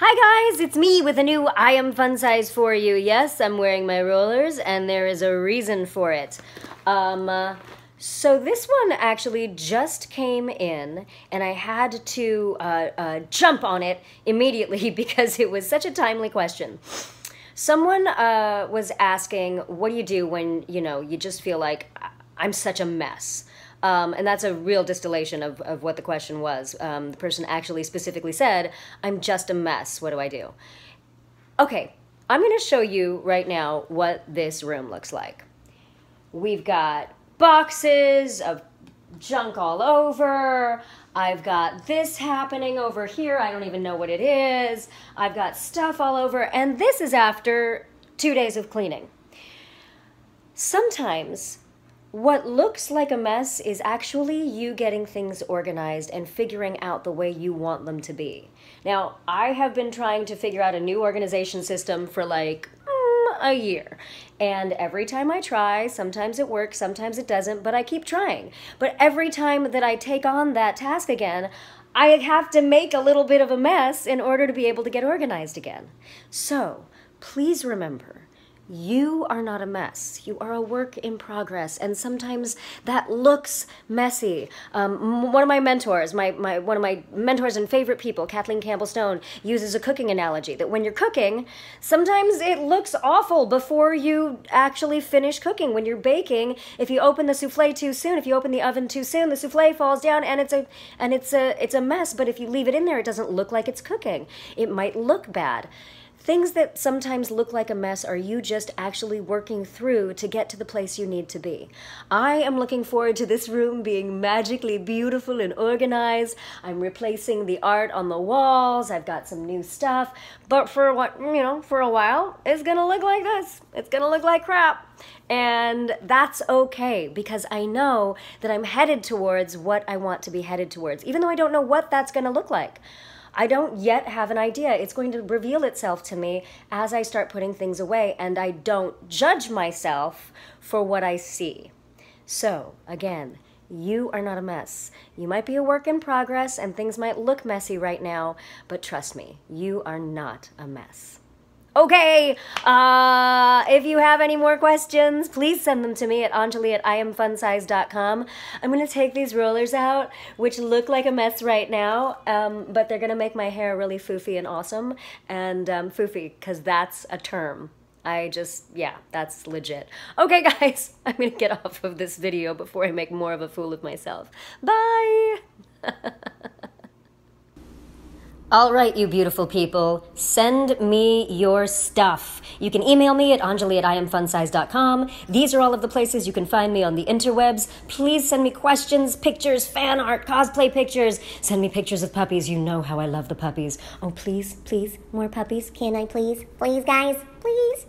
Hi guys, it's me with a new I Am Fun Size for you. Yes, I'm wearing my rollers and there is a reason for it. Um, uh, so this one actually just came in and I had to uh, uh, jump on it immediately because it was such a timely question. Someone uh, was asking, what do you do when, you know, you just feel like I'm such a mess? Um, and that's a real distillation of, of what the question was. Um, the person actually specifically said, I'm just a mess. What do I do? Okay, I'm going to show you right now what this room looks like. We've got boxes of junk all over. I've got this happening over here. I don't even know what it is. I've got stuff all over. And this is after two days of cleaning. Sometimes what looks like a mess is actually you getting things organized and figuring out the way you want them to be. Now, I have been trying to figure out a new organization system for like mm, a year. And every time I try, sometimes it works, sometimes it doesn't, but I keep trying. But every time that I take on that task again, I have to make a little bit of a mess in order to be able to get organized again. So, please remember you are not a mess. You are a work in progress, and sometimes that looks messy. Um, one of my mentors, my, my one of my mentors and favorite people, Kathleen Campbell Stone, uses a cooking analogy that when you're cooking, sometimes it looks awful before you actually finish cooking. When you're baking, if you open the souffle too soon, if you open the oven too soon, the souffle falls down and it's a and it's a it's a mess. But if you leave it in there, it doesn't look like it's cooking. It might look bad. Things that sometimes look like a mess are you just actually working through to get to the place you need to be. I am looking forward to this room being magically beautiful and organized. I'm replacing the art on the walls. I've got some new stuff. But for what, you know, for a while, it's gonna look like this. It's gonna look like crap. And that's okay because I know that I'm headed towards what I want to be headed towards, even though I don't know what that's gonna look like. I don't yet have an idea. It's going to reveal itself to me as I start putting things away, and I don't judge myself for what I see. So, again, you are not a mess. You might be a work in progress and things might look messy right now, but trust me, you are not a mess. Okay, uh, if you have any more questions, please send them to me at anjali at iamfunsize.com. I'm going to take these rollers out, which look like a mess right now, um, but they're going to make my hair really foofy and awesome. And um, foofy, because that's a term. I just, yeah, that's legit. Okay, guys, I'm going to get off of this video before I make more of a fool of myself. Bye! All right, you beautiful people, send me your stuff. You can email me at anjali at iamfunsize.com. These are all of the places you can find me on the interwebs. Please send me questions, pictures, fan art, cosplay pictures. Send me pictures of puppies. You know how I love the puppies. Oh, please, please, more puppies. Can I please? Please, guys, please.